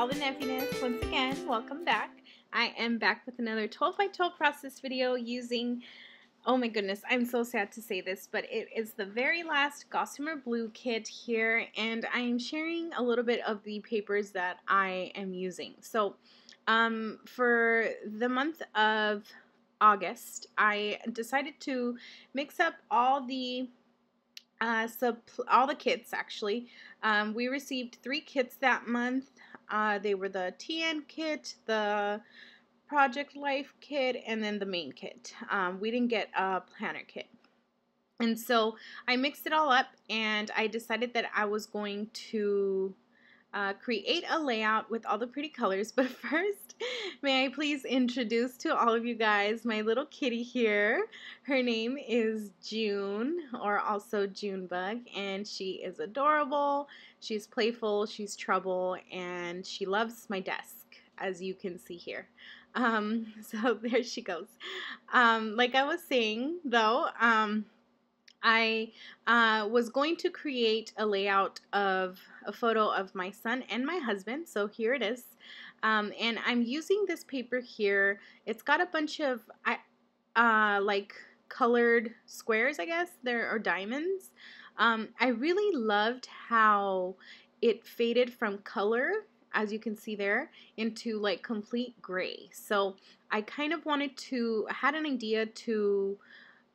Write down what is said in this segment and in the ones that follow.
all the neffyness. Once again, welcome back. I am back with another 12 by 12 process video using, oh my goodness, I'm so sad to say this, but it is the very last Gossamer Blue kit here, and I am sharing a little bit of the papers that I am using. So, um, for the month of August, I decided to mix up all the uh, all the kits actually. Um, we received three kits that month. Uh, they were the TN kit, the Project Life kit, and then the main kit. Um, we didn't get a planner kit. And so I mixed it all up and I decided that I was going to uh, create a layout with all the pretty colors. But first, may I please introduce to all of you guys my little kitty here. Her name is June, or also Junebug, and she is adorable. She's playful, she's trouble, and she loves my desk, as you can see here. Um, so there she goes. Um, like I was saying, though, um, I uh, was going to create a layout of a photo of my son and my husband. So here it is. Um, and I'm using this paper here. It's got a bunch of uh, like colored squares, I guess, there are diamonds. Um, I really loved how it faded from color, as you can see there, into like complete gray. So I kind of wanted to, had an idea to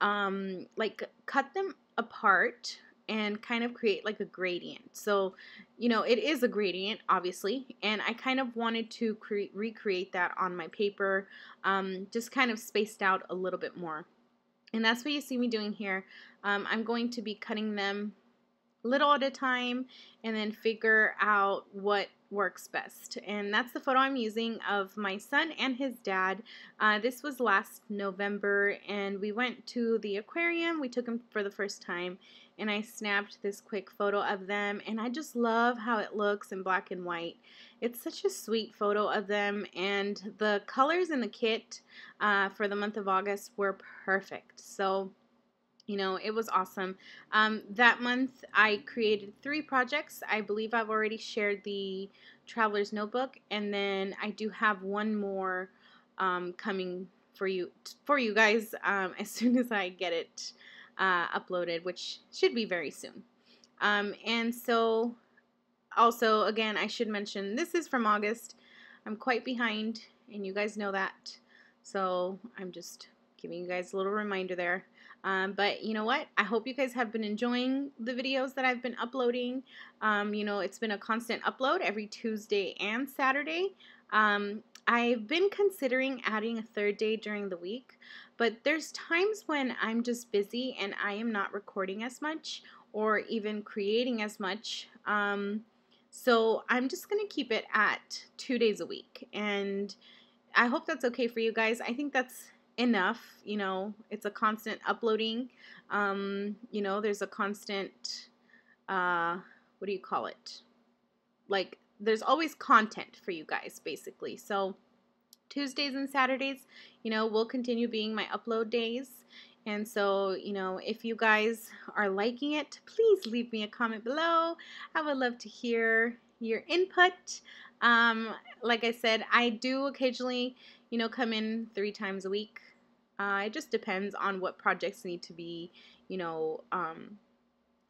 um, like cut them apart and kind of create like a gradient. So, you know, it is a gradient, obviously, and I kind of wanted to cre- recreate that on my paper, um, just kind of spaced out a little bit more. And that's what you see me doing here. Um, I'm going to be cutting them little at a time and then figure out what works best. And that's the photo I'm using of my son and his dad. Uh, this was last November and we went to the aquarium. We took him for the first time and I snapped this quick photo of them and I just love how it looks in black and white. It's such a sweet photo of them and the colors in the kit uh, for the month of August were perfect. So you know, it was awesome. Um, that month, I created three projects. I believe I've already shared the Traveler's Notebook, and then I do have one more um, coming for you for you guys um, as soon as I get it uh, uploaded, which should be very soon. Um, and so, also, again, I should mention this is from August. I'm quite behind, and you guys know that. So I'm just giving you guys a little reminder there. Um, but you know what? I hope you guys have been enjoying the videos that I've been uploading. Um, you know, it's been a constant upload every Tuesday and Saturday. Um, I've been considering adding a third day during the week, but there's times when I'm just busy and I am not recording as much or even creating as much. Um, so I'm just going to keep it at two days a week. And I hope that's okay for you guys. I think that's enough. You know, it's a constant uploading. Um, you know, there's a constant, uh, what do you call it? Like, there's always content for you guys, basically. So, Tuesdays and Saturdays, you know, will continue being my upload days. And so, you know, if you guys are liking it, please leave me a comment below. I would love to hear your input. Um, like I said, I do occasionally, you know, come in three times a week. Uh, it just depends on what projects need to be, you know, um,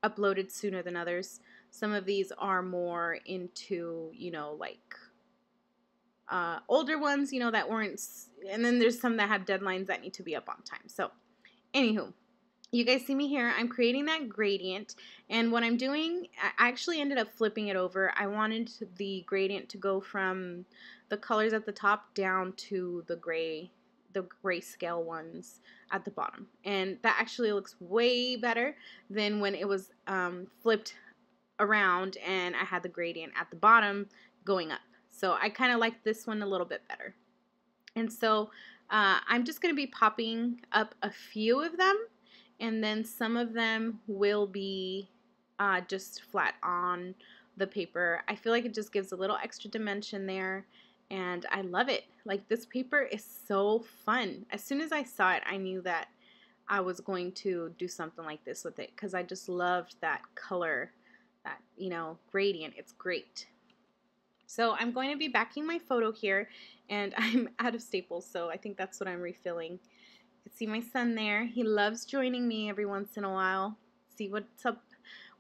uploaded sooner than others. Some of these are more into, you know, like uh, older ones, you know, that weren't, and then there's some that have deadlines that need to be up on time. So, anywho, you guys see me here. I'm creating that gradient, and what I'm doing, I actually ended up flipping it over. I wanted the gradient to go from the colors at the top down to the gray the grayscale ones at the bottom. And that actually looks way better than when it was um, flipped around and I had the gradient at the bottom going up. So I kind of like this one a little bit better. And so uh, I'm just going to be popping up a few of them and then some of them will be uh, just flat on the paper. I feel like it just gives a little extra dimension there and I love it. Like this paper is so fun. As soon as I saw it, I knew that I was going to do something like this with it because I just loved that color, that, you know, gradient. It's great. So I'm going to be backing my photo here, and I'm out of staples, so I think that's what I'm refilling. See my son there. He loves joining me every once in a while. See what's up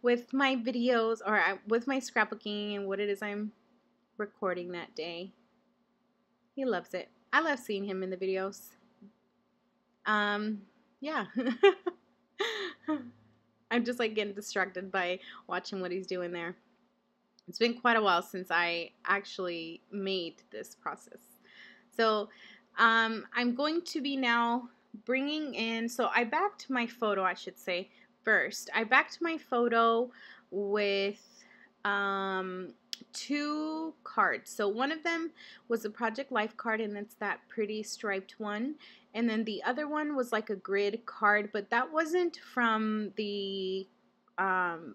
with my videos, or uh, with my scrapbooking, and what it is I'm recording that day. He loves it. I love seeing him in the videos. Um, yeah. I'm just like getting distracted by watching what he's doing there. It's been quite a while since I actually made this process. So um, I'm going to be now bringing in, so I backed my photo, I should say, first. I backed my photo with um, two cards. So one of them was a Project Life card, and it's that pretty striped one. And then the other one was like a grid card, but that wasn't from the um,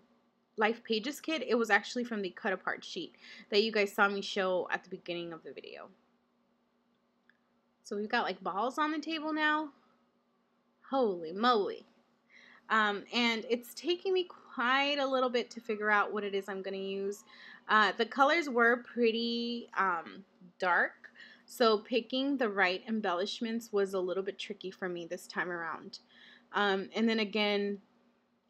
Life Pages kit. It was actually from the cut apart sheet that you guys saw me show at the beginning of the video. So we've got like balls on the table now. Holy moly. Um, and it's taking me quite a little bit to figure out what it is I'm going to use. Uh, the colors were pretty um, dark, so picking the right embellishments was a little bit tricky for me this time around. Um, and then again,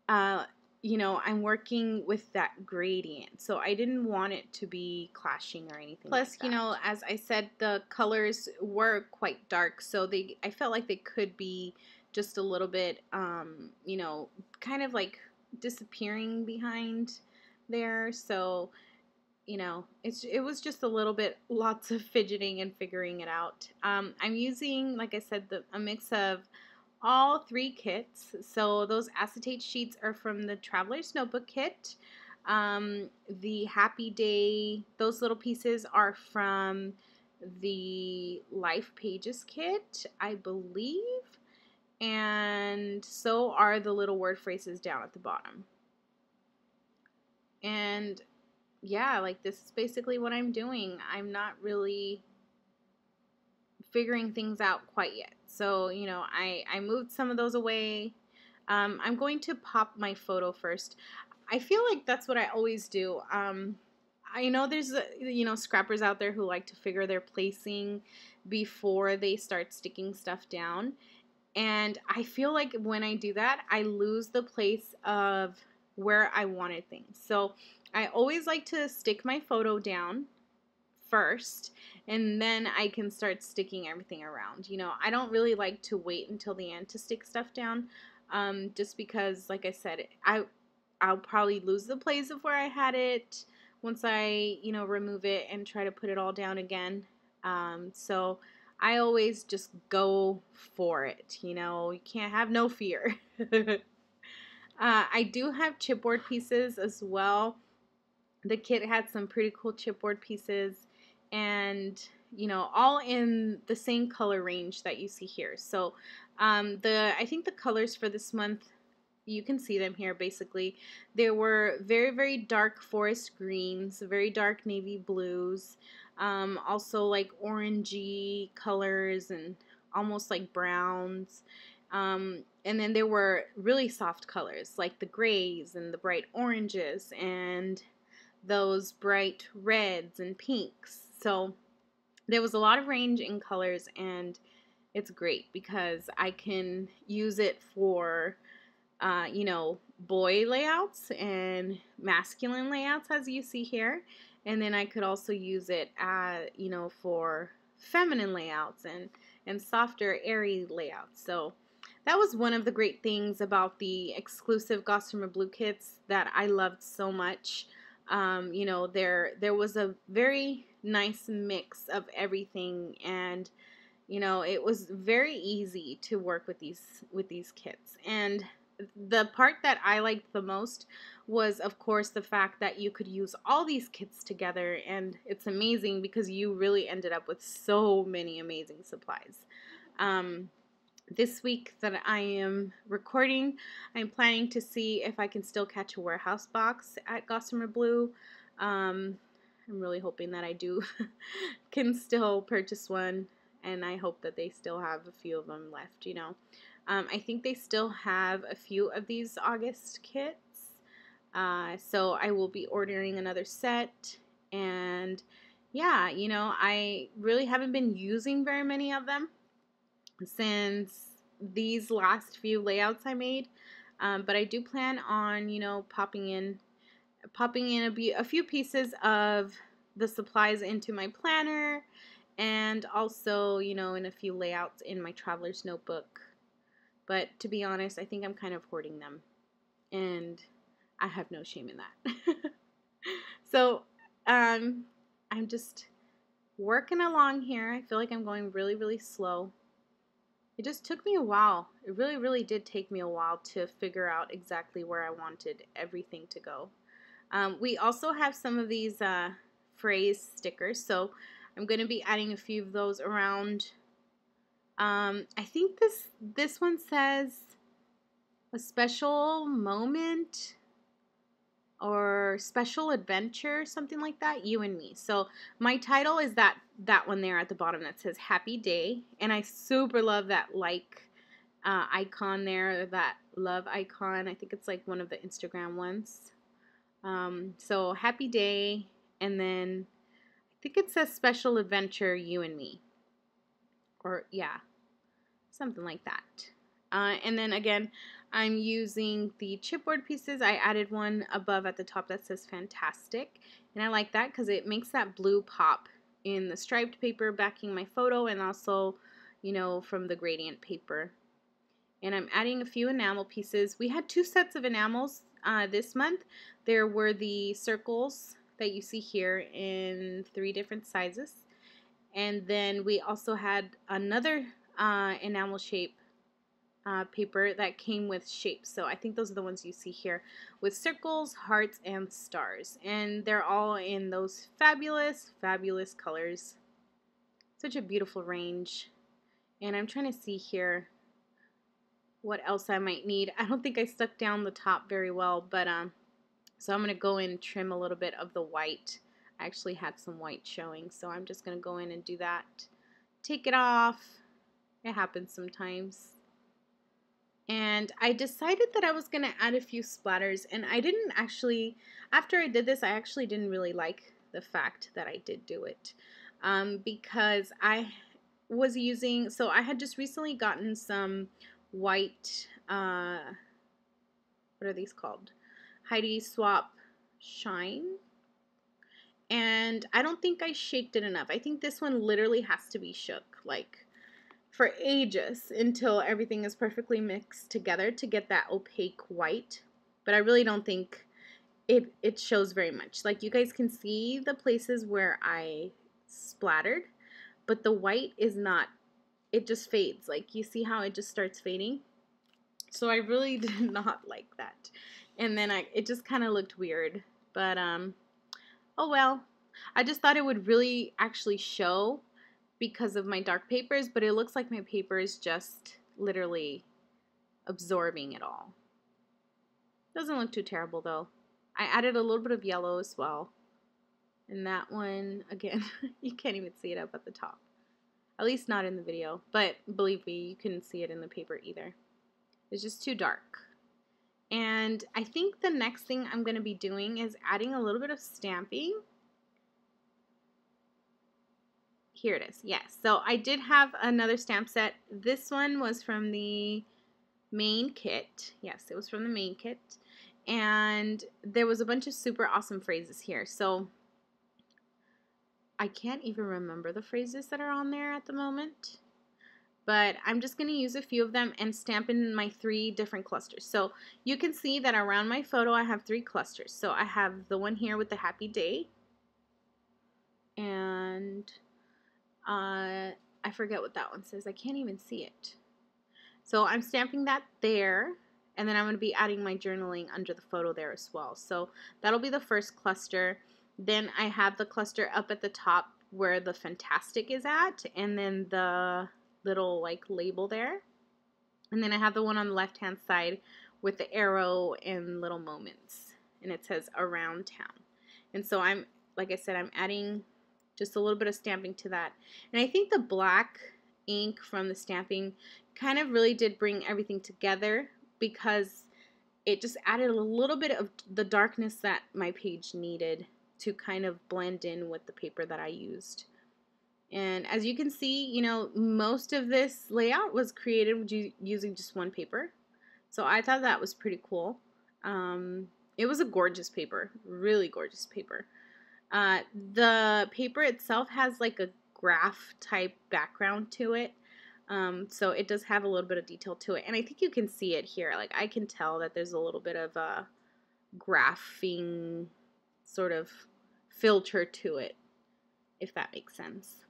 uh, you know, I'm working with that gradient, so I didn't want it to be clashing or anything. Plus, like you know, as I said, the colors were quite dark, so they I felt like they could be just a little bit, um, you know, kind of like disappearing behind there. So you know, it's it was just a little bit lots of fidgeting and figuring it out. Um, I'm using, like I said, the, a mix of all three kits. So those acetate sheets are from the Traveler's Notebook kit. Um, the Happy Day, those little pieces are from the Life Pages kit, I believe. And so are the little word phrases down at the bottom. And yeah, like this is basically what I'm doing. I'm not really figuring things out quite yet. So, you know, I, I moved some of those away. Um, I'm going to pop my photo first. I feel like that's what I always do. Um, I know there's, uh, you know, scrappers out there who like to figure their placing before they start sticking stuff down. And I feel like when I do that, I lose the place of where I wanted things. So I always like to stick my photo down first and then I can start sticking everything around. You know, I don't really like to wait until the end to stick stuff down um, just because, like I said, I, I'll probably lose the place of where I had it once I, you know, remove it and try to put it all down again. Um, so I always just go for it. You know, you can't have no fear. uh, I do have chipboard pieces as well the kit had some pretty cool chipboard pieces and you know all in the same color range that you see here so um, the I think the colors for this month you can see them here basically there were very very dark forest greens very dark navy blues um, also like orangey colors and almost like browns um, and then there were really soft colors like the grays and the bright oranges and those bright reds and pinks. So there was a lot of range in colors and it's great because I can use it for, uh, you know, boy layouts and masculine layouts as you see here. And then I could also use it, at, you know, for feminine layouts and, and softer, airy layouts. So that was one of the great things about the exclusive Gossamer Blue kits that I loved so much. Um, you know, there there was a very nice mix of everything and you know, it was very easy to work with these with these kits. And the part that I liked the most was of course the fact that you could use all these kits together and it's amazing because you really ended up with so many amazing supplies. Um, this week that I am recording, I'm planning to see if I can still catch a warehouse box at Gossamer Blue. Um, I'm really hoping that I do can still purchase one, and I hope that they still have a few of them left, you know. Um, I think they still have a few of these August kits, uh, so I will be ordering another set, and yeah, you know, I really haven't been using very many of them since these last few layouts I made. Um, but I do plan on, you know, popping in, popping in a, a few pieces of the supplies into my planner and also, you know, in a few layouts in my traveler's notebook. But to be honest, I think I'm kind of hoarding them. And I have no shame in that. so, um, I'm just working along here. I feel like I'm going really, really slow. It just took me a while. It really, really did take me a while to figure out exactly where I wanted everything to go. Um, we also have some of these uh, phrase stickers, so I'm going to be adding a few of those around. Um, I think this this one says a special moment or special adventure, something like that, you and me. So my title is that that one there at the bottom that says happy day, and I super love that like uh, icon there, that love icon. I think it's like one of the Instagram ones. Um, so happy day, and then I think it says special adventure, you and me, or yeah, something like that. Uh, and then again, I'm using the chipboard pieces. I added one above at the top that says fantastic. And I like that because it makes that blue pop in the striped paper backing my photo and also, you know, from the gradient paper. And I'm adding a few enamel pieces. We had two sets of enamels uh, this month. There were the circles that you see here in three different sizes. And then we also had another uh, enamel shape uh, paper that came with shapes. So I think those are the ones you see here with circles, hearts, and stars. And they're all in those fabulous, fabulous colors. Such a beautiful range. And I'm trying to see here what else I might need. I don't think I stuck down the top very well, but um, so I'm going to go and trim a little bit of the white. I actually had some white showing, so I'm just going to go in and do that. Take it off. It happens sometimes and I decided that I was going to add a few splatters and I didn't actually after I did this I actually didn't really like the fact that I did do it um, because I was using so I had just recently gotten some white uh, what are these called Heidi Swapp Shine and I don't think I shaked it enough I think this one literally has to be shook like for ages until everything is perfectly mixed together to get that opaque white. But I really don't think it, it shows very much. Like you guys can see the places where I splattered, but the white is not, it just fades. Like you see how it just starts fading? So I really did not like that. And then I, it just kind of looked weird. But, um, oh well. I just thought it would really actually show because of my dark papers, but it looks like my paper is just literally absorbing it all. Doesn't look too terrible though. I added a little bit of yellow as well. And that one, again, you can't even see it up at the top. At least not in the video. But believe me, you couldn't see it in the paper either. It's just too dark. And I think the next thing I'm going to be doing is adding a little bit of stamping here it is. Yes. So I did have another stamp set. This one was from the main kit. Yes, it was from the main kit. And there was a bunch of super awesome phrases here. So I can't even remember the phrases that are on there at the moment. But I'm just going to use a few of them and stamp in my three different clusters. So you can see that around my photo I have three clusters. So I have the one here with the happy day. And uh, I forget what that one says. I can't even see it. So I'm stamping that there. And then I'm going to be adding my journaling under the photo there as well. So that'll be the first cluster. Then I have the cluster up at the top where the fantastic is at. And then the little like label there. And then I have the one on the left hand side with the arrow and little moments. And it says around town. And so I'm, like I said, I'm adding just a little bit of stamping to that. And I think the black ink from the stamping kind of really did bring everything together because it just added a little bit of the darkness that my page needed to kind of blend in with the paper that I used. And as you can see, you know, most of this layout was created using just one paper. So I thought that was pretty cool. Um, it was a gorgeous paper, really gorgeous paper. Uh, the paper itself has like a graph type background to it. Um, so it does have a little bit of detail to it. And I think you can see it here. Like I can tell that there's a little bit of a graphing sort of filter to it, if that makes sense.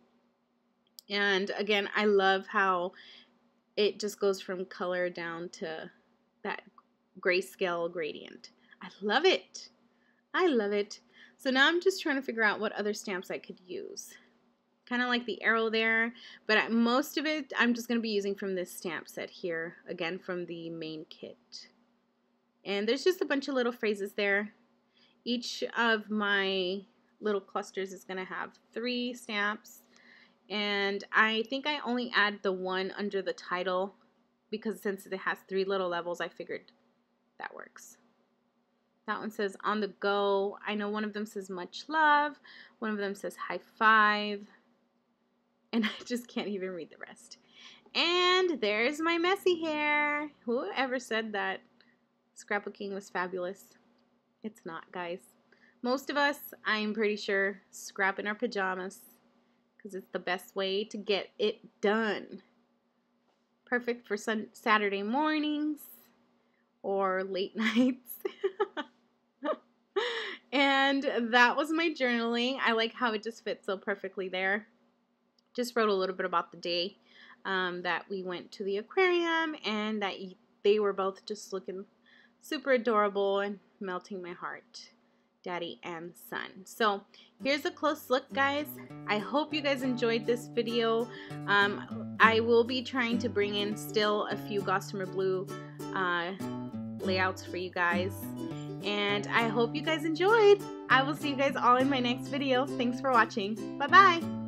And again, I love how it just goes from color down to that grayscale gradient. I love it. I love it. So now I'm just trying to figure out what other stamps I could use. Kind of like the arrow there, but I, most of it I'm just going to be using from this stamp set here, again from the main kit. And there's just a bunch of little phrases there. Each of my little clusters is going to have three stamps and I think I only add the one under the title because since it has three little levels, I figured that works. That one says on the go. I know one of them says much love. One of them says high five. And I just can't even read the rest. And there's my messy hair. Whoever said that scrapbooking was fabulous? It's not, guys. Most of us, I'm pretty sure, scrap in our pajamas because it's the best way to get it done. Perfect for sun Saturday mornings or late nights. and that was my journaling. I like how it just fits so perfectly there. Just wrote a little bit about the day um, that we went to the aquarium and that they were both just looking super adorable and melting my heart daddy and son. So here's a close look guys. I hope you guys enjoyed this video. Um, I will be trying to bring in still a few Gossamer Blue uh, layouts for you guys. And I hope you guys enjoyed. I will see you guys all in my next video. Thanks for watching. Bye-bye.